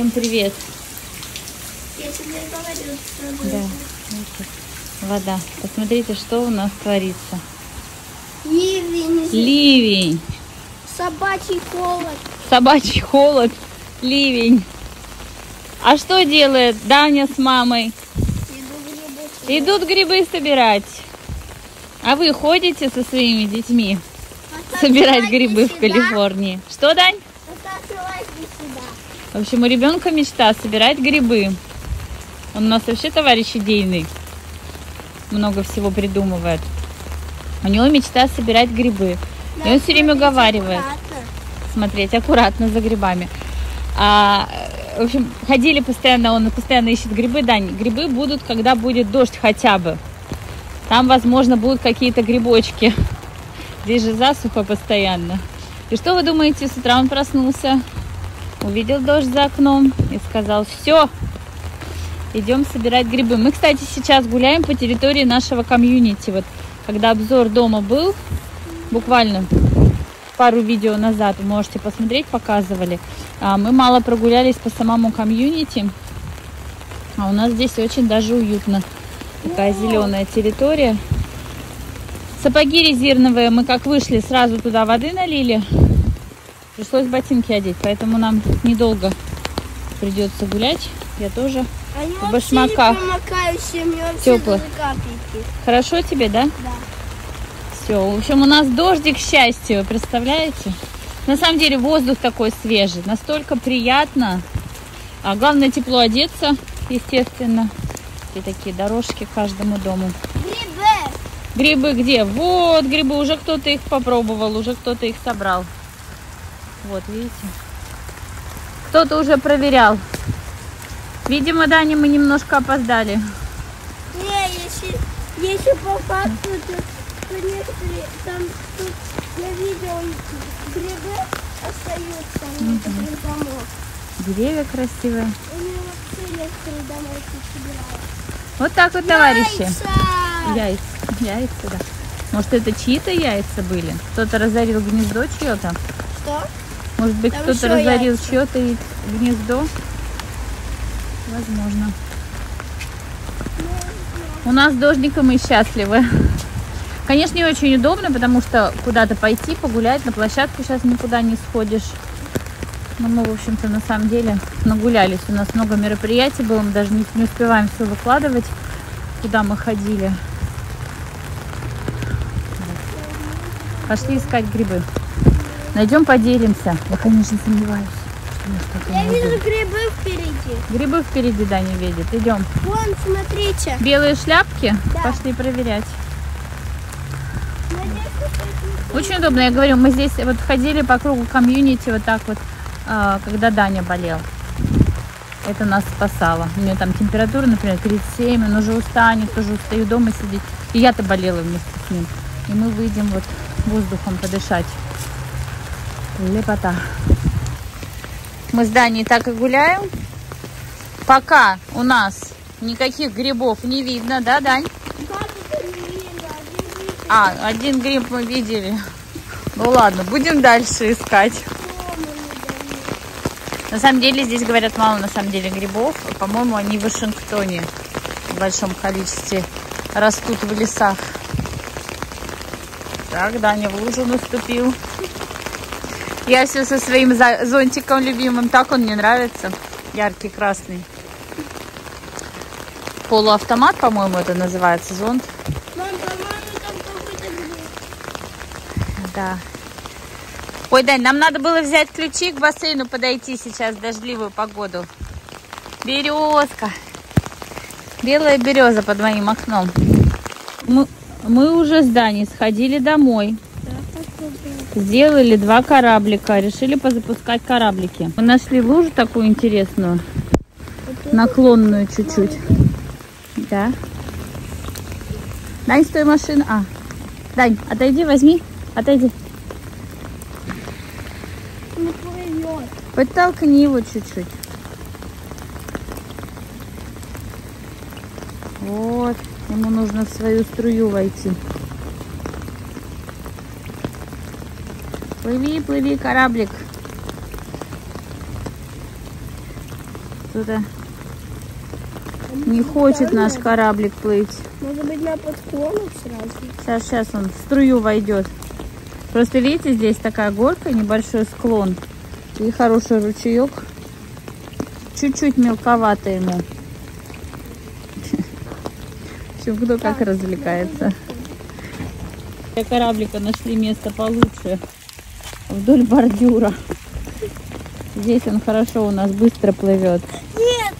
Всем привет. Я тебе говорю, что Да, вода. Посмотрите, что у нас творится. Ливень, Ливень, собачий холод. собачий холод, ливень. А что делает Даня с мамой? Иду грибы. Идут грибы собирать. А вы ходите со своими детьми собирать грибы в Калифорнии? Что, Дань? Поставьте сюда. В общем, у ребенка мечта собирать грибы. Он у нас вообще товарищ идейный. Много всего придумывает. У него мечта собирать грибы. И он все время уговаривает смотреть аккуратно за грибами. А, в общем, ходили постоянно, он постоянно ищет грибы. Дань, грибы будут, когда будет дождь хотя бы. Там, возможно, будут какие-то грибочки. Здесь же засуха постоянно. И что вы думаете, с утра он проснулся, увидел дождь за окном и сказал, все, идем собирать грибы. Мы, кстати, сейчас гуляем по территории нашего комьюнити. Вот, когда обзор дома был, буквально пару видео назад, вы можете посмотреть, показывали. А, Мы мало прогулялись по самому комьюнити, а у нас здесь очень даже уютно. Такая зеленая территория. Сапоги резиновые, мы как вышли, сразу туда воды налили. Пришлось ботинки одеть, поэтому нам недолго придется гулять. Я тоже. Они В вообще башмаках. капельки. Хорошо тебе, да? Да. Все. В общем, у нас дождик счастья, вы представляете? На самом деле воздух такой свежий, настолько приятно. А главное тепло одеться, естественно. И такие дорожки к каждому дому. Грибы. Грибы где? Вот грибы, уже кто-то их попробовал, уже кто-то их собрал. Вот, видите? Кто-то уже проверял. Видимо, Дани, мы немножко опоздали. Не, если, если по факту, то, то некоторые, там, тут, я видел, грибы остаются, мне это помог. Деревья красивые. У меня вообще некоторые домой собирают. Вот так вот, товарищи. Яйца! Яйца. Яйца, да. Может, это чьи-то яйца были? Кто-то разорил гнездо чье-то? Что? Может быть, кто-то разорил чье-то и- гнездо? Возможно. У нас с дождиком мы счастливы. Конечно, не очень удобно, потому что куда-то пойти, погулять, на площадку сейчас никуда не сходишь. Но мы, в общем-то, на самом деле нагулялись. У нас много мероприятий было, мы даже не, не успеваем все выкладывать, куда мы ходили. Пошли искать грибы. Найдем, поделимся. Я, конечно, сомневаюсь, Я найдем. вижу грибы впереди. Грибы впереди Даня видит. Идем. Вон, смотрите. Белые шляпки? Да. Пошли проверять. Очень удобно. Я говорю, мы здесь вот ходили по кругу комьюнити вот так вот, а, когда Даня болел. Это нас спасало. У нее там температура, например, 37, он уже устанет, тоже устаю дома сидеть. И я-то болела вместе с ним. И мы выйдем вот воздухом подышать. Лепота. Мы с Даней так и гуляем. Пока у нас никаких грибов не видно, да, Дань? А, один гриб мы видели. Ну ладно, будем дальше искать. На самом деле здесь говорят мало на самом деле грибов. По-моему, они в Вашингтоне в большом количестве растут в лесах. Так, Даня в лужу наступил. Я все со своим зонтиком любимым. Так он мне нравится. Яркий красный. Полуавтомат, по-моему, это называется зонт. Да. Ой, Дань, нам надо было взять ключи к бассейну, подойти сейчас в дождливую погоду. Березка. Белая береза под моим окном. Мы, мы уже с Даней сходили домой. Сделали два кораблика. Решили позапускать кораблики. Мы нашли лужу такую интересную. Наклонную чуть-чуть. Да. Дань, стой, машина. А, Дань, отойди, возьми. Отойди. Не. Подтолкни его чуть-чуть. Вот. Ему нужно в свою струю войти. Плыви, плыви, кораблик. Что-то не хочет наш кораблик плыть. Может быть, на подклонах сразу? Сейчас, сейчас он в струю войдет. Просто видите, здесь такая горка, небольшой склон и хороший ручеек. Чуть-чуть мелковато ему. Все, кто как развлекается. Для кораблика нашли место получше. Вдоль бордюра. Здесь он хорошо у нас быстро плывет. Нет,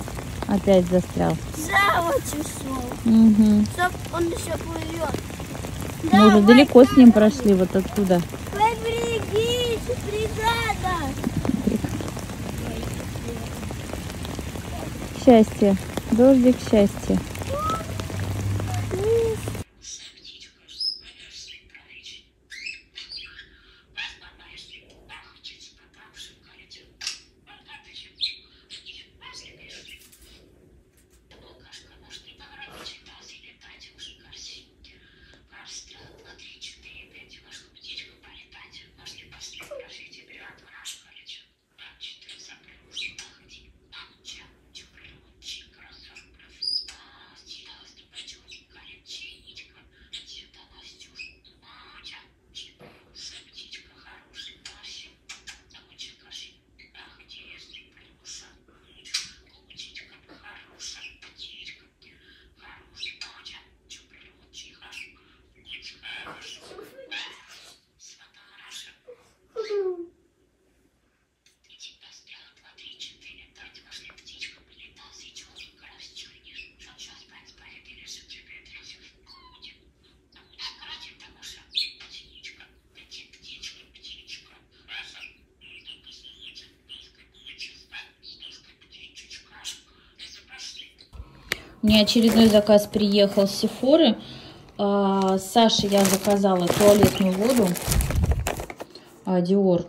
Опять застрял. заводь. Угу. Стоп, он еще плывет. Мы уже далеко с ним прошли, вот оттуда. Поберегись, бригада. Счастье. Дождик счастья. Мне очередной заказ приехал с Сефоры. А, Саше я заказала туалетную воду. А, Диор.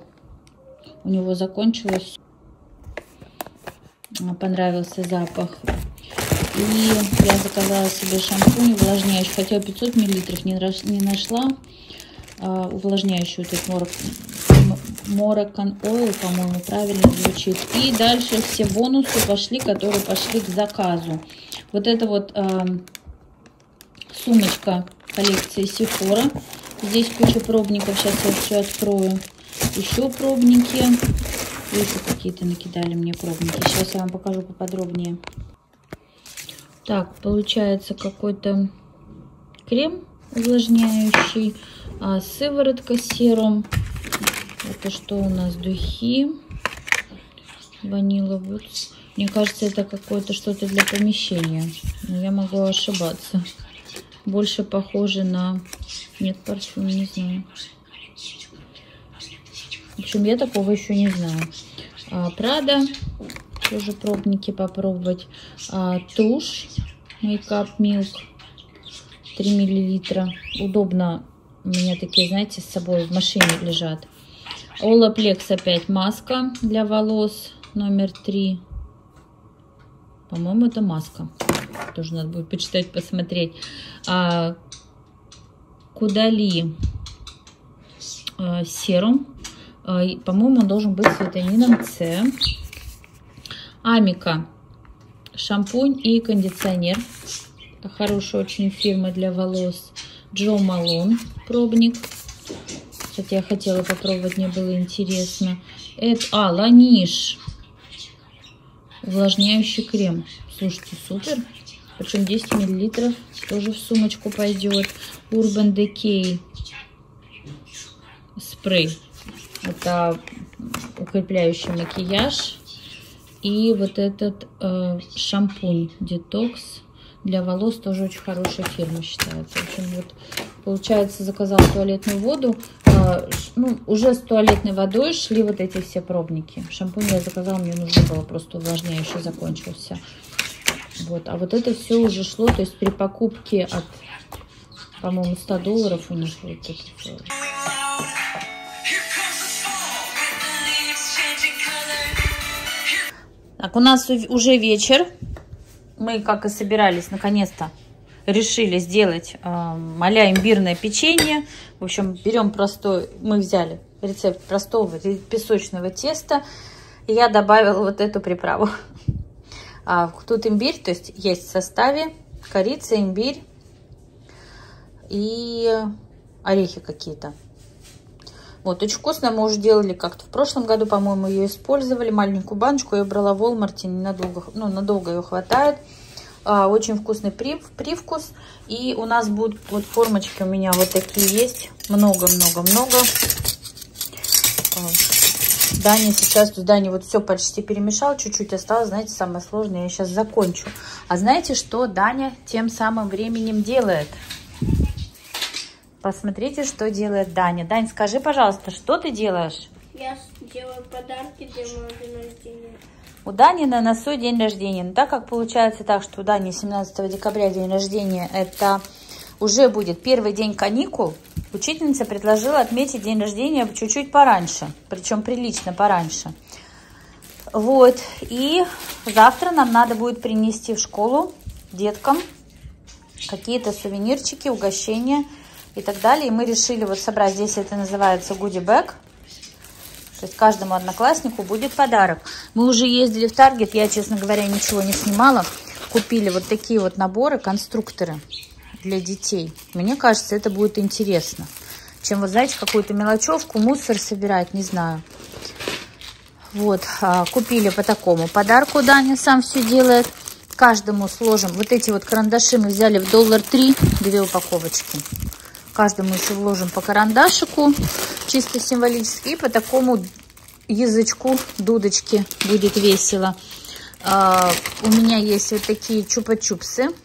У него закончилось. А, Понравился запах. И я заказала себе шампунь увлажняющий. Хотела 500 миллилитров, не, наш- не нашла. Увлажняющий вот этот морок, Морокан Ойл, по-моему, правильно звучит. И дальше все бонусы пошли, которые пошли к заказу. Вот это вот эм, сумочка коллекции Sephora. Здесь куча пробников. Сейчас я все открою. Еще пробники. Еще какие-то накидали мне пробники. Сейчас я вам покажу поподробнее. Так, получается какой-то крем увлажняющий. А, сыворотка серум. Это что у нас? Духи. Ванила Вудс. Мне кажется, это какое-то что-то для помещения. Но я могу ошибаться. Больше похоже на... Нет, парфюм, не знаю. В общем, я такого еще не знаю. А, Прада. Тоже пробники попробовать. А, тушь. Makeup Milk. 3 миллилитра. Удобно. У меня такие, знаете, с собой в машине лежат. Олаплекс опять маска для волос. Номер 3. По-моему, это маска. Тоже надо будет почитать, посмотреть. А, Кудали а, серум. А, По-моему, он должен быть с витамином С. Амика. Шампунь и кондиционер. Это хорошая очень фирма для волос. Джо Малон. Пробник. Кстати, я хотела попробовать, мне было интересно. Это, а, Ланиш. Увлажняющий крем. Слушайте, супер. Причем 10 миллилитров. Тоже в сумочку пойдет. Urban Decay. Спрей. Это укрепляющий макияж. И вот этот э, шампунь детокс для волос тоже очень хорошая фирма считается. В общем, вот получается заказал туалетную воду. Э, ну, уже с туалетной водой шли вот эти все пробники. Шампунь я заказала, мне нужно было просто увлажняющий закончился. Вот, а вот это все уже шло, то есть при покупке от, по-моему, 100 долларов у них вот это. Так, у нас уже вечер. Мы, как и собирались, наконец-то решили сделать э, маля имбирное печенье. В общем, берем простой, мы взяли рецепт простого песочного теста. И я добавила вот эту приправу. А, тут имбирь, то есть есть в составе корица, имбирь и орехи какие-то. Вот, очень вкусно. Мы уже делали как-то в прошлом году, по-моему, ее использовали. Маленькую баночку я брала в Walmart, ненадолго, ну, надолго ее хватает. А, очень вкусный прив, привкус. И у нас будут вот формочки у меня вот такие есть. Много-много-много. А, Даня сейчас, Даня вот все почти перемешал, чуть-чуть осталось, знаете, самое сложное, я сейчас закончу. А знаете, что Даня тем самым временем делает? Посмотрите, что делает Даня. Дань, скажи, пожалуйста, что ты делаешь? Я делаю подарки для моего дня рождения. У Дани на носу день рождения. Но так как получается так, что у Дани 17 декабря день рождения, это уже будет первый день каникул, учительница предложила отметить день рождения чуть-чуть пораньше, причем прилично пораньше. Вот, и завтра нам надо будет принести в школу деткам какие-то сувенирчики, угощения – и так далее. И мы решили вот собрать, здесь это называется bag. То есть каждому однокласснику будет подарок. Мы уже ездили в Таргет, я, честно говоря, ничего не снимала. Купили вот такие вот наборы, конструкторы для детей. Мне кажется, это будет интересно. Чем, вот знаете, какую-то мелочевку, мусор собирать, не знаю. Вот, а, купили по такому подарку. Даня сам все делает. Каждому сложим. Вот эти вот карандаши мы взяли в доллар три, две упаковочки. Каждому еще вложим по карандашику, чисто символически. И по такому язычку дудочки будет весело. А, у меня есть вот такие чупа-чупсы,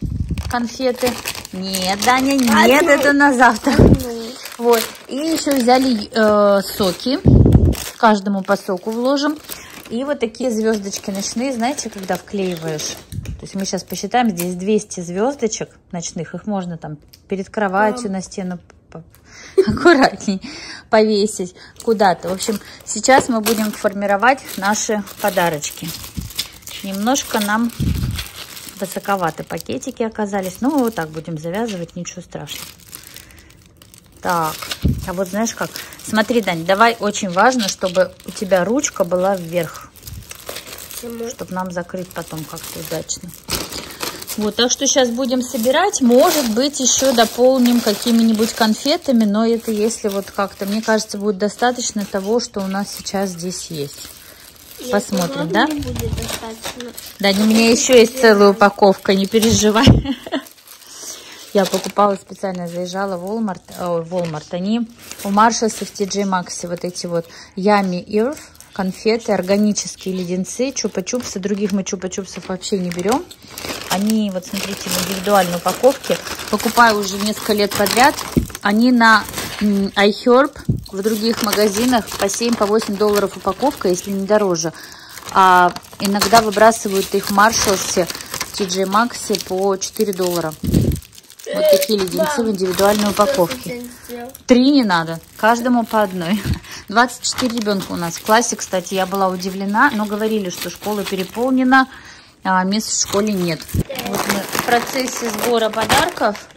конфеты. Нет, Даня, нет, Одну. это на завтра. Одну. Вот. И еще взяли э, соки. Каждому по соку вложим. И вот такие звездочки ночные, знаете, когда вклеиваешь. То есть мы сейчас посчитаем, здесь 200 звездочек ночных. Их можно там перед кроватью на стену аккуратней повесить куда-то. В общем, сейчас мы будем формировать наши подарочки. Немножко нам высоковаты пакетики оказались. Ну, вот так будем завязывать, ничего страшного. Так, а вот знаешь как? Смотри, Дань, давай, очень важно, чтобы у тебя ручка была вверх. Чтобы нам закрыть потом как-то удачно. Вот, так что сейчас будем собирать. Может быть, еще дополним какими-нибудь конфетами, но это если вот как-то, мне кажется, будет достаточно того, что у нас сейчас здесь есть. Если Посмотрим, да? Да, у меня еще есть целая упаковка, не переживай. Я покупала специально, заезжала в Walmart, о, в Walmart. Они у Marshalls и в TJ Maxx вот эти вот Yummy Earth конфеты, органические леденцы, чупа-чупсы. Других мы чупа-чупсов вообще не берем. Они, вот смотрите, в индивидуальной упаковке. Покупаю уже несколько лет подряд. Они на iHerb в других магазинах по 7-8 по долларов упаковка, если не дороже. А иногда выбрасывают их в в TJ Maxx по 4 доллара. Вот такие леденцы в индивидуальной упаковке. Три не надо, каждому по одной. 24 ребенка у нас. В классе, кстати, я была удивлена, но говорили, что школа переполнена, а мест в школе нет. Вот мы в процессе сбора подарков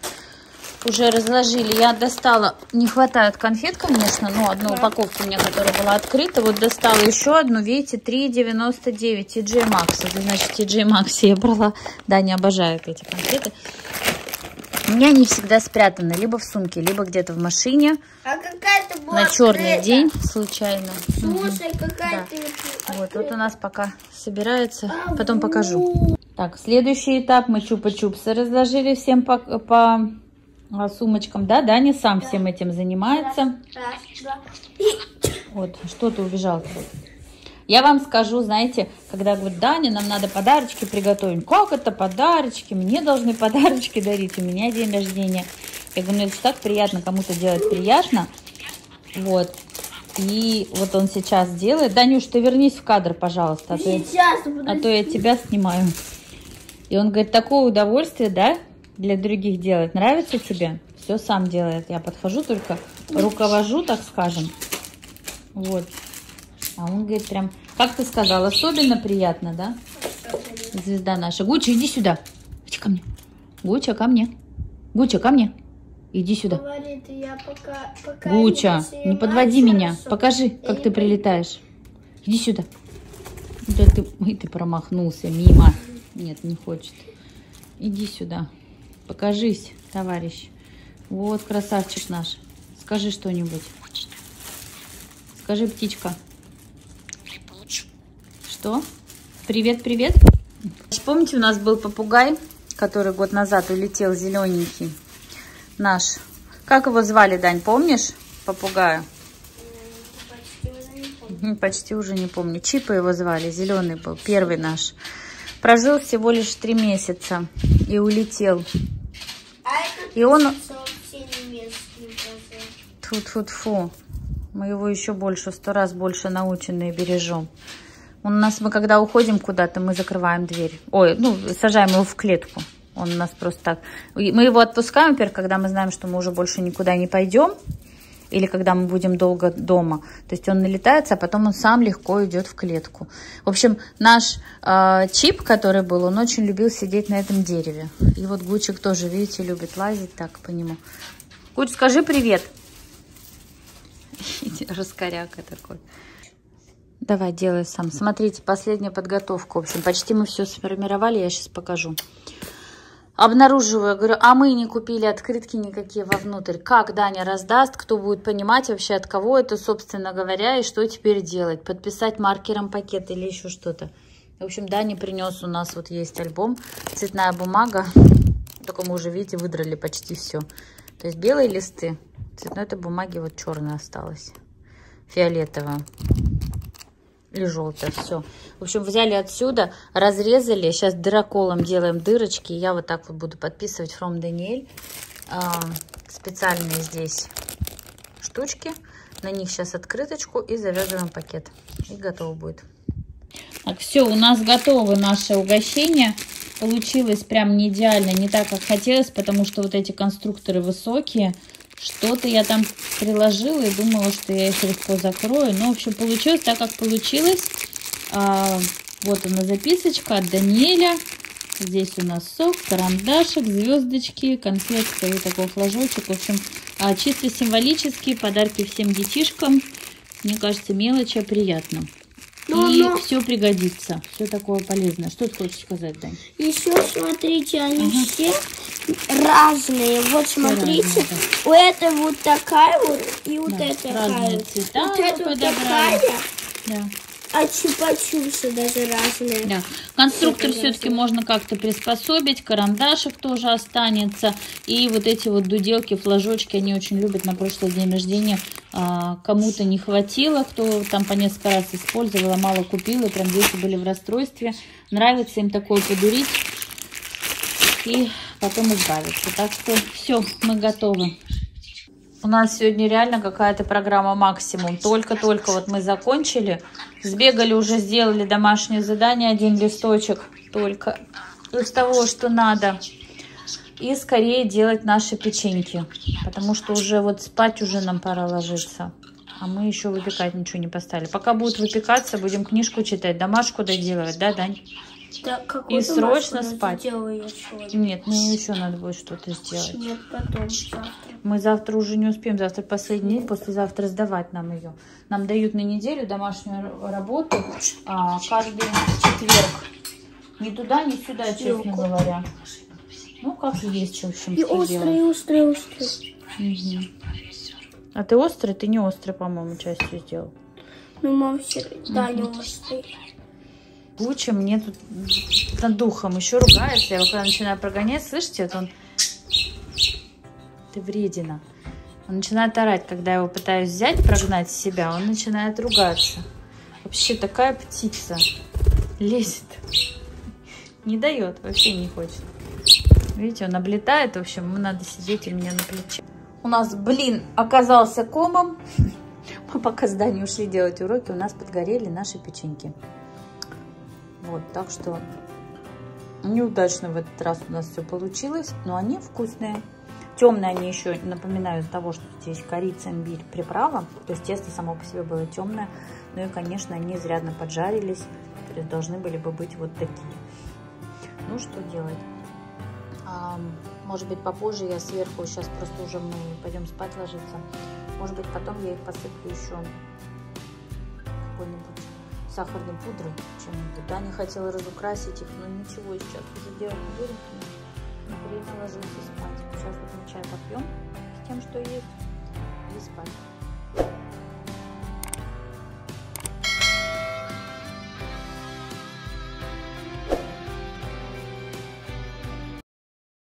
уже разложили. Я достала, не хватает конфет, конечно, но одну упаковку у меня, которая была открыта. Вот достала еще одну, видите, 3,99 TJ Maxx. Это значит TJ Maxx я брала. Да, не обожаю эти конфеты. У меня они всегда спрятаны либо в сумке, либо где-то в машине. А какая-то была На черный открыта. день случайно. Слушай, угу. какая-то... Да. Вот, вот у нас пока собирается. А Потом покажу. Так, следующий этап. Мы чупа-чупсы разложили всем по, по а, сумочкам. Да, Даня сам да. всем этим занимается. Раз, раз, два. Вот, что ты убежал? Я вам скажу, знаете, когда говорят, Даня, нам надо подарочки приготовить. Как это подарочки? Мне должны подарочки дарить. У меня день рождения. Я говорю, ну это так приятно, кому-то делать приятно. Вот. И вот он сейчас делает. Данюш, ты вернись в кадр, пожалуйста. А то, сейчас, а то я тебя снимаю. И он говорит, такое удовольствие, да, для других делать. Нравится тебе? Все сам делает. Я подхожу только, руковожу, так скажем. Вот. А он говорит прям, как ты сказал, особенно приятно, да? Звезда наша. Гуча, иди сюда. Иди ко мне. Гуча, ко мне. Гуча, ко мне. Иди сюда. Говорит, я пока, пока Гуча, не, не подводи меня. Покажи, как я ты прилетаешь. Иди сюда. Да ты, ой, ты промахнулся мимо. Нет, не хочет. Иди сюда. Покажись, товарищ. Вот красавчик наш. Скажи что-нибудь. Скажи, птичка. Что? Привет, привет. Помните, у нас был попугай, который год назад улетел, зелененький. Наш. Как его звали, Дань, помнишь? Попугая. Почти уже не помню. Почти уже не помню. Чипа его звали, зеленый был, первый наш. Прожил всего лишь три месяца и улетел. А это И он... Тьфу-тьфу-тьфу. Мы его еще больше, сто раз больше наученные бережем. У нас, мы когда уходим куда-то, мы закрываем дверь. Ой, ну, сажаем его в клетку. Он у нас просто так. Мы его отпускаем, например, когда мы знаем, что мы уже больше никуда не пойдем. Или когда мы будем долго дома. То есть он налетается, а потом он сам легко идет в клетку. В общем, наш э, чип, который был, он очень любил сидеть на этом дереве. И вот Гучик тоже, видите, любит лазить так по нему. Гуч, скажи привет. Раскоряка такой. Давай, делай сам. Смотрите, последняя подготовка. В общем, почти мы все сформировали, я сейчас покажу. Обнаруживаю, говорю, а мы не купили открытки никакие вовнутрь. Как Даня раздаст, кто будет понимать вообще, от кого это, собственно говоря, и что теперь делать? Подписать маркером пакет или еще что-то. В общем, Даня принес у нас, вот есть альбом, цветная бумага. Только мы уже, видите, выдрали почти все. То есть белые листы, цветной этой бумаги вот черная осталась, фиолетовая или желтая, все. В общем, взяли отсюда, разрезали, сейчас дыроколом делаем дырочки. Я вот так вот буду подписывать From Daniel. А, специальные здесь штучки. На них сейчас открыточку и завязываем пакет. И готово будет. Так, все, у нас готовы наши угощения. Получилось прям не идеально, не так, как хотелось, потому что вот эти конструкторы высокие. Что-то я там приложила и думала, что я их легко закрою. Но, в общем, получилось так, как получилось. А, вот она записочка от Даниэля. Здесь у нас сок, карандашик, звездочки, конфетка и такой флажочек. В общем, а, чисто символические подарки всем детишкам. Мне кажется, мелочь, а приятно. Ну, и но- все пригодится. Все такое полезное. Что ты хочешь сказать, Дань? Еще смотрите, они все разные. Вот смотрите, разные, у этой вот такая вот и вот Да, эта такая. цвета вот эта вот такая, Да. а чупа-чупсы даже разные. Да. Конструктор все-таки можно как-то приспособить, карандашик тоже останется. И вот эти вот дуделки, флажочки, они очень любят на прошлый день рождения. А, Кому-то не хватило, кто там по несколько раз использовал, а мало купил, и прям дети были в расстройстве. Нравится им такое подурить и потом избавиться. Так что все, мы готовы. У нас сегодня реально какая-то программа максимум. Только-только вот мы закончили. Сбегали, уже сделали домашнее задание, один листочек только из того, что надо. И скорее делать наши печеньки. Потому что уже вот спать уже нам пора ложиться. А мы еще выпекать ничего не поставили. Пока будут выпекаться, будем книжку читать, домашку доделывать, да, Дань? Да, И срочно спать. Нет, мне еще надо будет что-то сделать. Нет, потом, завтра. Мы завтра уже не успеем, завтра последний день, послезавтра сдавать нам ее. Нам дают на неделю домашнюю работу а, каждый четверг. Ни туда, ни сюда, честно говоря. Ну, как есть, в общем, И острый, и острый, и острый. Мгм. А ты острый? Ты не острый, по-моему, частью сделал. Ну, мам, все, да, не острый. Лучше мне тут над духом еще ругается. Я его когда начинаю прогонять, слышите, вот он... Ты вредина. Он начинает орать, когда я его пытаюсь взять, прогнать себя, он начинает ругаться. Вообще такая птица. Лезет. Не дает, вообще не хочет. Видите, он облетает, в общем, ему надо сидеть у меня на плече. У нас блин оказался комом. Мы пока с Даней ушли делать уроки, у нас подгорели наши печеньки. Вот, так что неудачно в этот раз у нас все получилось, но они вкусные. Темные они еще, напоминаю, из-за того, что здесь корица, имбирь, приправа. То есть тесто само по себе было темное. Ну и, конечно, они изрядно поджарились. То есть должны были бы быть вот такие. Ну, что делать? Может быть, попозже я сверху, сейчас просто уже мы пойдем спать ложиться. Может быть, потом я их посыплю еще какой-нибудь сахарной пудрой чем-нибудь. Таня хотела разукрасить их, но ничего сейчас уже делать не будем, время ложиться спать. Сейчас вот мы чай попьем с тем, что есть, и спать.